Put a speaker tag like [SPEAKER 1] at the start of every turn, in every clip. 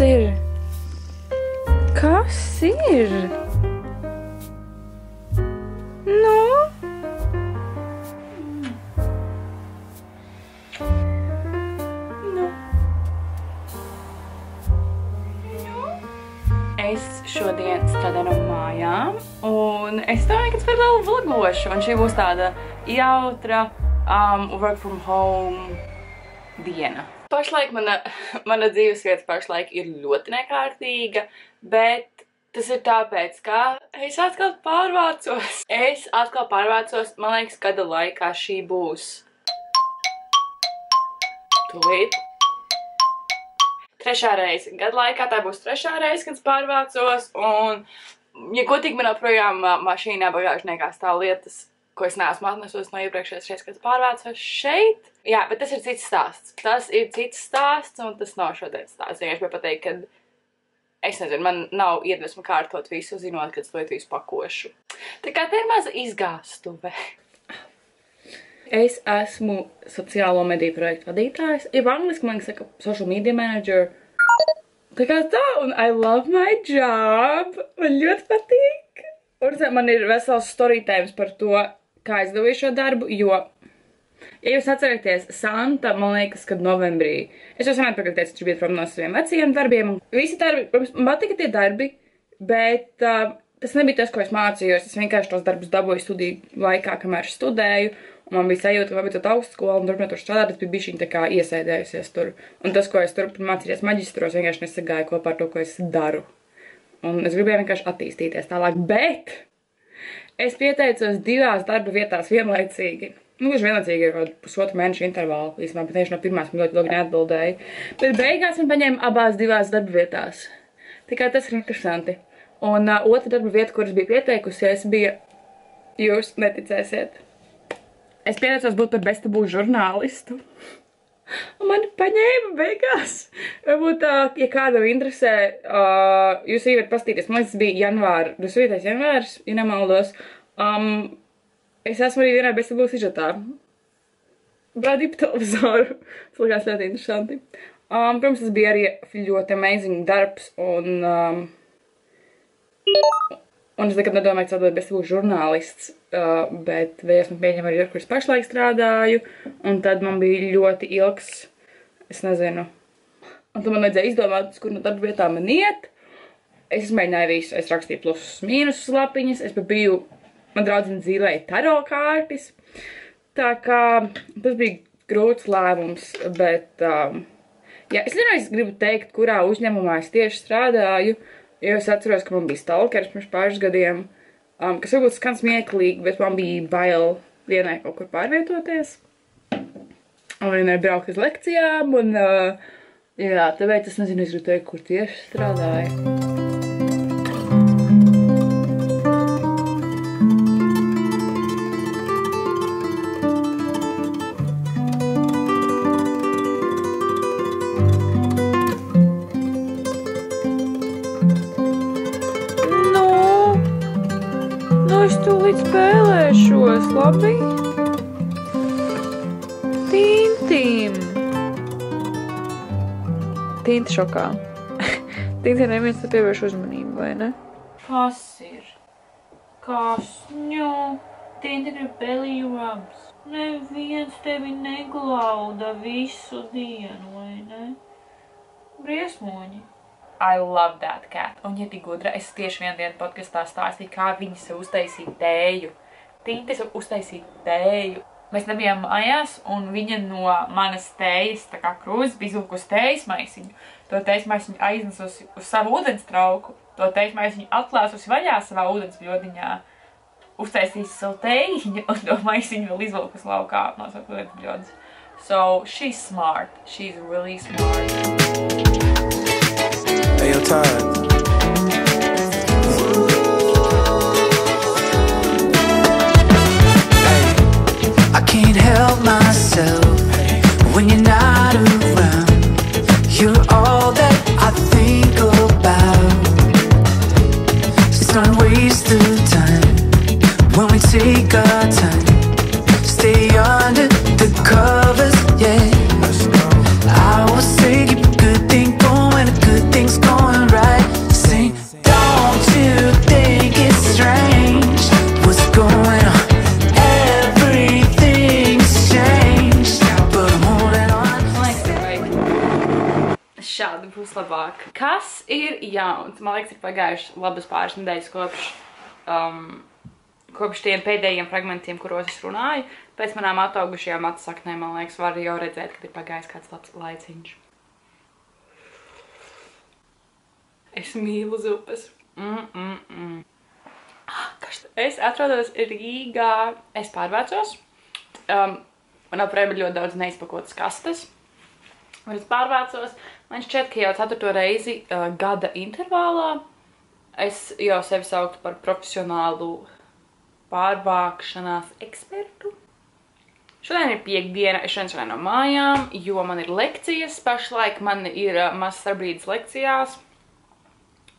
[SPEAKER 1] ir? Kas ir? Nu? Nu? Es šodien strādāju no mājām, un es domāju, ka tas par lielu vlogošu, un šī būs tāda jautra um, work from home diena. Pašlaik mana, mana dzīves vieta pašlaik ir ļoti nekārtīga, bet tas ir tāpēc, ka es atkal pārvācos. Es atkal pārvācos, man liekas, gada laikā šī būs. Tūlīt. Trešā reize. Gada laikā tā būs trešā reize, kad es pārvācos, un, ja godīgi, man joprojām mašīnā bagāžniekā stāv lietas, ko es neesmu atnesus no iepriekšējās reizes, kad pārvācos šeit. Jā, bet tas ir cits stāsts. Tas ir cits stāsts, un tas nav šodien stāsts. Vienkārši gribēju pateikt, ka es nezinu, man nav iedvesma kārtot visu, zinot, ka es to visu pakošu. Tā kā te ir maza izgāstuve. Es esmu sociālo mediju projektu vadītājs. Ir angliski, man saka, social media manager. Tā kā tā, un I love my job. Man ļoti patīk. Un man ir vesels storytēms par to, kā es dabūju šo darbu, jo, ja jūs atceraties, Santa, man liekas, kad novembrī, es jau sen atpakaļ teicu, viņš bija prom no saviem vecajiem darbiem, un visi darbi, protams, man patika tie darbi, bet uh, tas nebija tas, ko es mācījos, es vienkārši tos darbus dabūju studiju laikā, kamēr studēju, un man bija sajūta, ka pabeidzot augstskolu un turpinot tur strādāt, es biju bišķiņ tā kā iesēdējusies tur, un tas, ko es tur mācījos maģistros, vienkārši nesagāja kopā ar to, ko es daru. Un es gribēju vienkārši attīstīties tālāk, bet es pieteicos divās darba vietās vienlaicīgi. Nu, gluži vienlaicīgi ir kaut pusotru mēnešu intervālu. Īstenībā, bet tieši no pirmās man ļoti ilgi neatbildēja. Bet beigās man paņēma abās divās darba vietās. Tā kā tas ir interesanti. Un uh, otra darba vieta, kuras bija pieteikusies, bija, jūs neticēsiet, es pieteicos būt par bestabū žurnālistu. Un mani paņēma beigās. Varbūt, uh, ja kādam interesē, uh, jūs arī varat pastīties. Man liekas, bija janvāra, 27. janvārs, ja nemaldos. Um, es esmu arī vienā bestabūs izžatā. Brādīju pa televizoru. Tas likās ļoti interesanti. Um, protams, tas bija arī ļoti amazing darbs un... Um, Un es nekad nedomāju, ka es būšu žurnālists, uh, bet man pieņem arī, ar kuras pašlaik strādāju, un tad man bija ļoti ilgs, es nezinu, un tad man vajadzēja izdomāt, kur no darba vietām man iet. Es izmēģināju visu, es rakstīju plusus, mīnusus lapiņas, es pat biju, man draudzene dzīvēja taro kārtis, tā kā tas bija grūts lēmums, bet, um, jā, es nezinu, es gribu teikt, kurā uzņēmumā es tieši strādāju, Jo es atceros, ka man bija stalkers pirms pāris gadiem, um, kas varbūt skan smieklīgi, bet man bija bail vienai kaut kur pārvietoties. Un vienai braukt uz lekcijām, un uh, jā, tāpēc es nezinu, es gribu teikt, kur tieši strādāju. Labi? Tintim! Tinti šokā. Tinti neviens nepievērš uzmanību, vai ne? Kas ir? Kas? Nu, Tinti grib belly rubs. Neviens tevi neglauda visu dienu, vai ne? Briesmoņi. I love that cat. Un, ja tik gudra, es tieši vienu dienu podkastā stāstīju, kā viņa sev uztaisīja tēju. Tinte sev uztaisīja tēju. Mēs nebijām mājās, un viņa no manas tējas, tā kā krūzes, bija izvilkusi tējas maisiņu. To tējas maisiņu aiznesusi uz savu ūdens trauku. To tējas maisiņu atklāsusi vaļā savā ūdens bļodiņā. Uztaisījusi savu tējiņu, un to maisiņu vēl izvilkusi laukā no savu ūdens bļodas. So, she's smart. She's really smart.
[SPEAKER 2] Hey, yo, Todd. It's not waste of time when we take our time. Stay under the covers, yeah.
[SPEAKER 1] Būs labāk. Kas ir jauns? Man liekas, ir pagājuši labas pāris nedēļas kopš, um, kopš tiem pēdējiem fragmentiem, kuros es runāju. Pēc manām ataugušajām atsaknēm, man liekas, var jau redzēt, ka ir pagājis kāds labs laiciņš. Es mīlu zupas. Mm, mm, mm. Ah, Es atrodos Rīgā. Es pārvācos. Um, man ir ļoti daudz neizpakotas kastes. Un es pārvācos. Man šķiet, ka jau ceturto reizi uh, gada intervālā es jau sevi sauktu par profesionālu pārvākšanās ekspertu. Šodien ir piekdiena, es šodien strādāju no mājām, jo man ir lekcijas. Pašlaik man ir uh, mazs starpbrīdis lekcijās.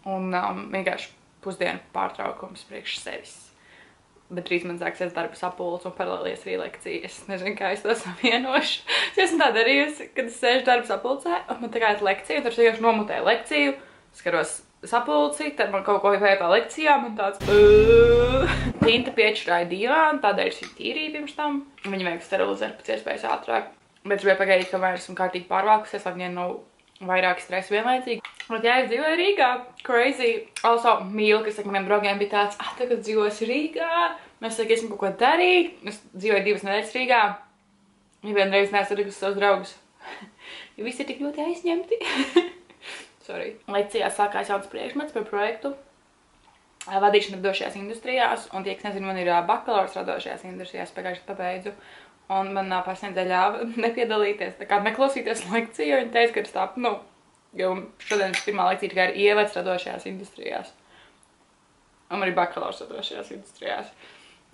[SPEAKER 1] Un um, vienkārši pusdienu pārtraukums priekš sevis. Bet drīz man sāksies darba sapulce un paralēlies arī lekcijas. Es nezinu, kā es to savienošu. Es esmu tā darījusi, kad es sēžu darba sapulcē, un man tā kā ir lekcija, tad es vienkārši nomutēju lekciju, skaros sapulci, tad man kaut ko vajag lekcijā, man tāds tinta piečurāja divānu, tādēļ viņu tīrīju pirms tam. Viņu vajag sterilizēt pēc iespējas ātrāk. Bet es gribēju pagaidīt, kamēr esmu kārtīgi pārvākusies, lai viņai nav vairāk stresa vienlaicīgi. Bet jā, es dzīvoju Rīgā. Crazy. Also, mīlu, kas saka, maniem draugiem bija tāds, ah, tagad dzīvos Rīgā. Mēs sakīsim kaut ko darīt. Es dzīvoju divas nedēļas Rīgā. Ja vienreiz neesmu tikusi savus draugus. jo visi ir tik ļoti aizņemti. Sorry. Lekcijā sākās jauns priekšmets par projektu. ā, Vadīšana radošajās industrijās, un tie, kas nezinu, man ir ā, bakalaurs radošajās industrijās, pagājuši pabeidzu. Un man ā, pasniedzēja ļāva nepiedalīties, tā kā neklausīties lekciju, viņa teica, ka tas tā, nu, jo šodienas pirmā lekcija tikai ir ievads radošajās industrijās. Un ir bakalaurs radošajās industrijās.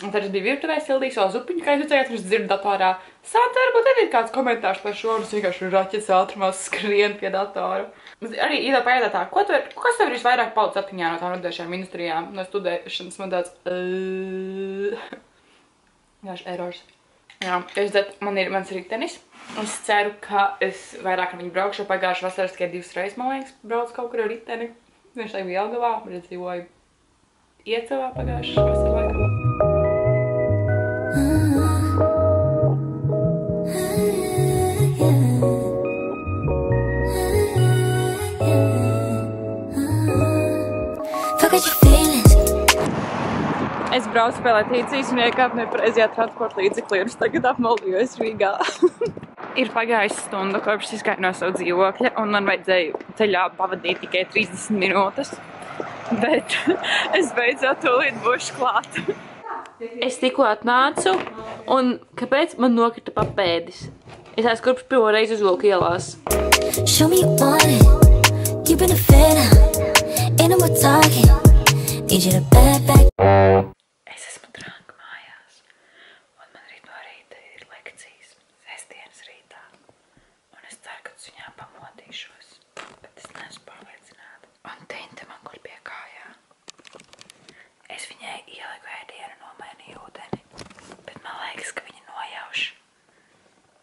[SPEAKER 1] Un tad es biju virtuvē, sildīju savu zupiņu, kā jūs redzējāt, es dzirdu datorā. Sāta, varbūt tev ir kāds komentārs par šo, un es vienkārši raķets ātrumā skrienu pie datora. Es arī īdā pajautā tā, ko tu, kas tev ir visvairāk palicis atmiņā no tām radošajām industrijām, no studēšanas man tāds, vienkārši errors. Jā, jūs redzat, man ir mans ritenis. Es ceru, ka es vairāk ar viņu braukšu. Pagājušā vasarā tikai divas reizes, man liekas, braucu kaut kur ar riteni. Viņš tā bija Jelgavā, bet es dzīvoju Iecavā pagājušā vasarā braucu spēlēt īcīs un iekāpu nepareizajā transporta līdzeklī, un es tagad apmaldījos Rīgā. ir pagājusi stunda, kopš izgāju no savu dzīvokļa, un man vajadzēja ceļā pavadīt tikai 30 minūtes. Bet es beidzot tūlīt būšu klāt. Es tikko atnācu, un kāpēc man nokrita papēdis? Es esmu kurš pirmo reizi uzvilku ielās.
[SPEAKER 3] Show me you want it. You've been a fan. Ain't no more talking. Need you to back back.
[SPEAKER 1] Es esmu drānga mājās, un man rīt no rīta ir lekcijas, sestdienas rītā. Un es ceru, ka uz viņām pamodīšos, bet es neesmu pārliecināta. Un tinte man guļ pie kājām. Es viņai ieliku ēdienu, nomainīju ūdeni, bet man liekas, ka viņa nojauš,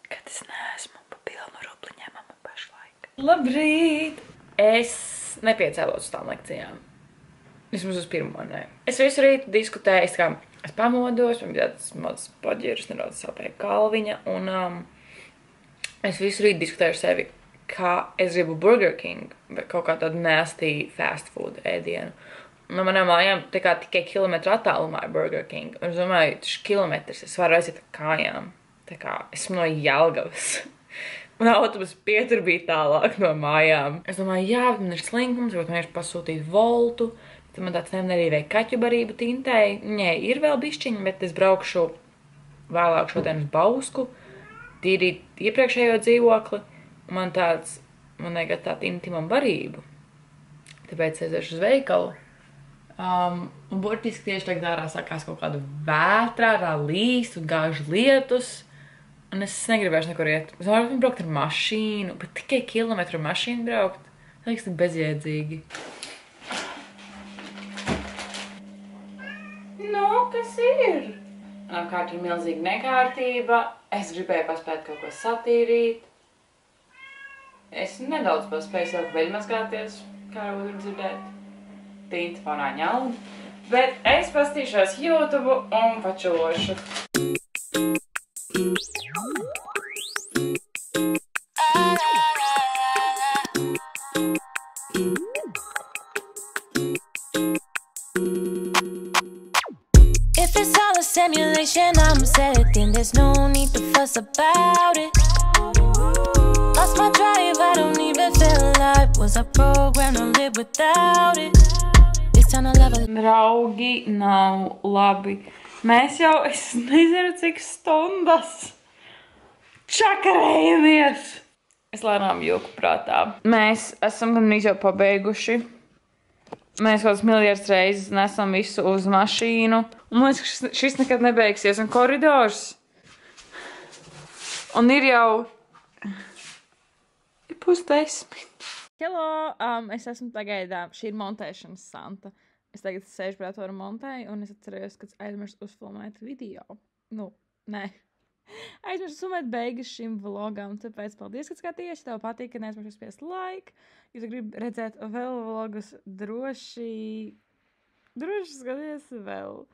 [SPEAKER 1] ka es neesmu pa pilnu rubli ņemama pašlaik. Labrīt! Es nepiecēlos uz tām lekcijām. Vismaz uz pirmo nē. Es visu rītu diskutēju, es, kā, es pamodos, man bija tāds mazs paģirs, nedaudz sāpēja kalviņa, un um, es visu rītu diskutēju ar sevi, kā es gribu Burger King vai kaut kā tādu nasty fast food ēdienu. No manām mājām tā kā tikai kilometru attālumā ir Burger King, un es domāju, tas kilometrs es varu aiziet ar kājām. Tā kā esmu no Jelgavas. Un autobusu pietur bija tālāk no mājām. Es domāju, jā, man ir slinkums, varbūt man ir pasūtīt voltu. Tad man tāds nemanā arī vajag kaķu barību tintei. Nē, ir vēl bišķiņi, bet es braukšu vēlāk šodien uz Bausku, tīrīt iepriekšējo dzīvokli. Man tāds, man vajag tādu intimam barību. Tāpēc es aiziešu uz veikalu. Um, un burtiski tieši tagad ārā sākās kaut kāda vētra, ārā līst un gāž lietus. Un es negribēju nekur iet. Es varu braukt ar mašīnu, bet tikai kilometru mašīnu braukt. Tas liekas tik bezjēdzīgi. Nu, kas ir? Apkārt ir milzīga nekārtība. Es gribēju paspēt kaut ko satīrīt. Es nedaudz paspēju sev veļmazgāties, kā varbūt var dzirdēt. Tinta manā ņauna. Bet es pastīšos YouTube un pačulošu.
[SPEAKER 3] it's all a simulation, I'm set then there's no need to fuss about it. Lost my drive, I don't even feel alive. Was I programmed to live without it?
[SPEAKER 1] Draugi, nav labi. Mēs jau, es nezinu, cik stundas čakarējamies. Es lēnām jūku prātā. Mēs esam gan jau pabeiguši. Mēs kaut kādas miljardas reizes nesam visu uz mašīnu. Un man liekas, ka šis, šis nekad nebeigsies. Un koridors. Un ir jau. Ir pusdesmit. Hello! Um, es esmu tagad, šī ir montēšanas santa. Es tagad sēžu pie tā, montēju, un es atceros, ka aizmirsu uzfilmēt video. Nu, nē. Aizmirsu summēt beigas šim vlogam, tāpēc paldies, ka skatījāties. Ja tev patīk, ka neaizmirsu spiest like. Ja tu gribi redzēt vēl vlogus, droši, droši skaties vēl.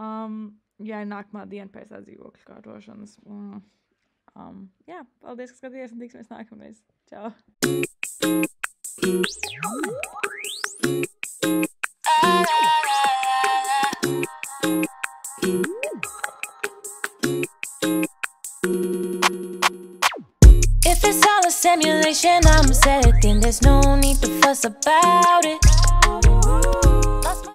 [SPEAKER 1] Um, jā, nākamā diena pēc tā dzīvokļa kārtošanas. Mm. Um, jā, paldies, ka skatījāties un tiksimies nākamreiz. Čau!
[SPEAKER 3] Simulation, I'm set it, then there's no need to fuss about it.